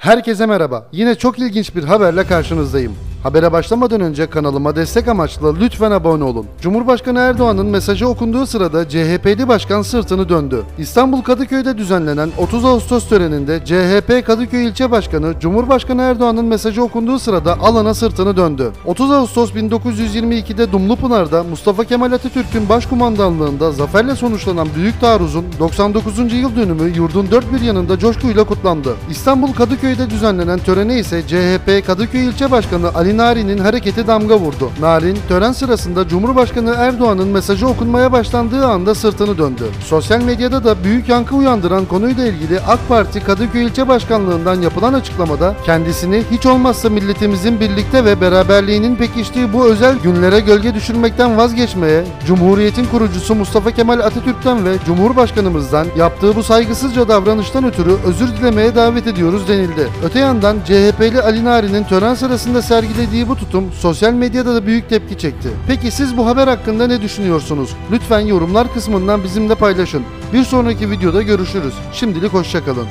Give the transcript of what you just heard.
Herkese merhaba. Yine çok ilginç bir haberle karşınızdayım. Habere başlamadan önce kanalıma destek amaçlı lütfen abone olun. Cumhurbaşkanı Erdoğan'ın mesajı okunduğu sırada CHP'li başkan sırtını döndü. İstanbul Kadıköy'de düzenlenen 30 Ağustos töreninde CHP Kadıköy İlçe Başkanı Cumhurbaşkanı Erdoğan'ın mesajı okunduğu sırada alana sırtını döndü. 30 Ağustos 1922'de Dumlupınar'da Mustafa Kemal Atatürk'ün başkumandanlığında zaferle sonuçlanan Büyük Taarruz'un 99. yıl dönümü yurdun dört bir yanında coşkuyla kutlandı. İstanbul Kadıköy'de düzenlenen törene ise CHP Kadıköy İlçe Başkanı Ali Nari'nin hareketi damga vurdu. Narin, tören sırasında Cumhurbaşkanı Erdoğan'ın mesajı okunmaya başlandığı anda sırtını döndü. Sosyal medyada da büyük yankı uyandıran konuyla ilgili AK Parti Kadıköy İlçe Başkanlığından yapılan açıklamada kendisini hiç olmazsa milletimizin birlikte ve beraberliğinin pekiştiği bu özel günlere gölge düşürmekten vazgeçmeye, Cumhuriyet'in kurucusu Mustafa Kemal Atatürk'ten ve Cumhurbaşkanımızdan yaptığı bu saygısızca davranıştan ötürü özür dilemeye davet ediyoruz denildi. Öte yandan CHP'li Ali Nari'nin tören sırasında sergilediği bu tutum sosyal medyada da büyük tepki çekti. Peki siz bu haber hakkında ne düşünüyorsunuz? Lütfen yorumlar kısmından bizimle paylaşın. Bir sonraki videoda görüşürüz. Şimdilik hoşçakalın.